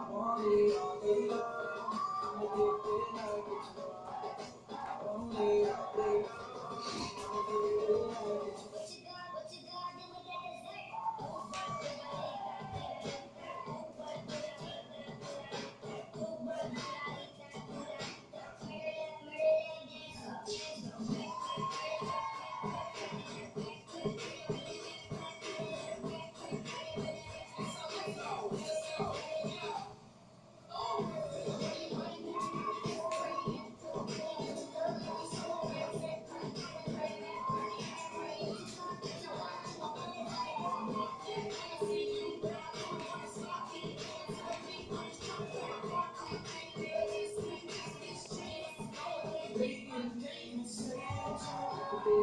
I'm on the, on the, on the, on the,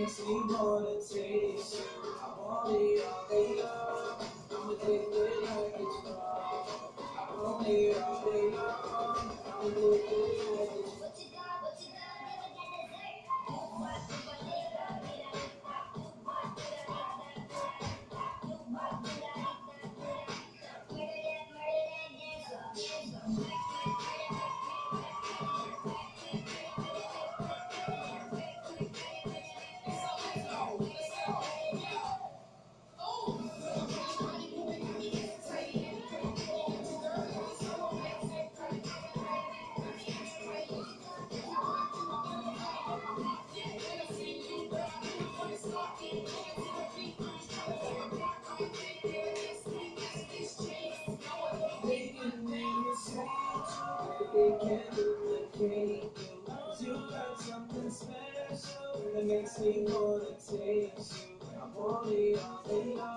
makes me wanna taste you. I want it all day long. I'm addicted like it's wrong. I want it all. you got something special that makes me wanna taste you. I'm only on